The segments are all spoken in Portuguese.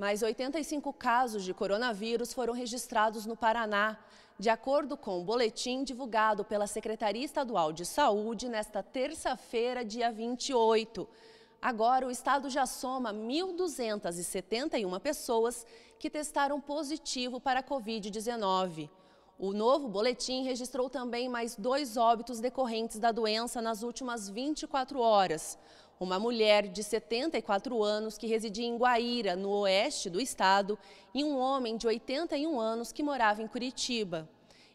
Mais 85 casos de coronavírus foram registrados no Paraná, de acordo com o boletim divulgado pela Secretaria Estadual de Saúde nesta terça-feira, dia 28. Agora, o estado já soma 1.271 pessoas que testaram positivo para a Covid-19. O novo boletim registrou também mais dois óbitos decorrentes da doença nas últimas 24 horas uma mulher de 74 anos que residia em Guaíra, no oeste do estado, e um homem de 81 anos que morava em Curitiba.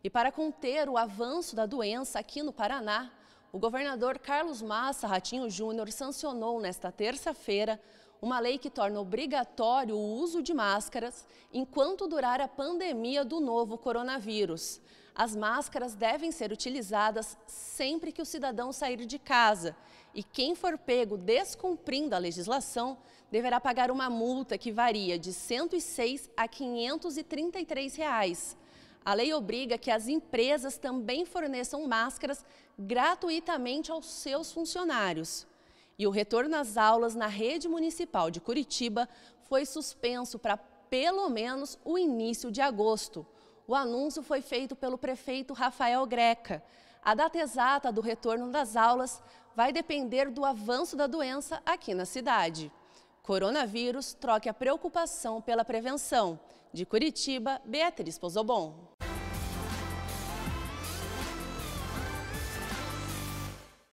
E para conter o avanço da doença aqui no Paraná, o governador Carlos Massa Ratinho Júnior sancionou nesta terça-feira uma lei que torna obrigatório o uso de máscaras enquanto durar a pandemia do novo coronavírus. As máscaras devem ser utilizadas sempre que o cidadão sair de casa e quem for pego descumprindo a legislação deverá pagar uma multa que varia de R$ 106 a 533 reais. A lei obriga que as empresas também forneçam máscaras gratuitamente aos seus funcionários. E o retorno às aulas na rede municipal de Curitiba foi suspenso para pelo menos o início de agosto. O anúncio foi feito pelo prefeito Rafael Greca. A data exata do retorno das aulas vai depender do avanço da doença aqui na cidade. Coronavírus troque a preocupação pela prevenção. De Curitiba, Beatriz Pozobon.